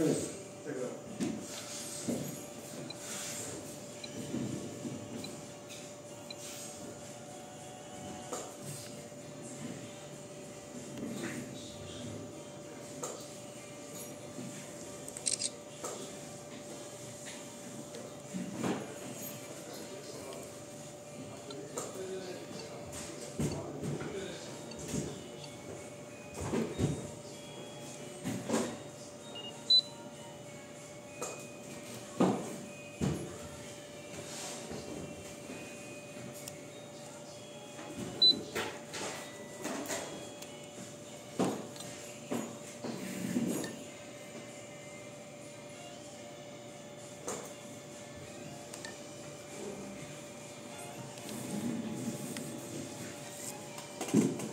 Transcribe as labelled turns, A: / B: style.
A: Earth. Thank you.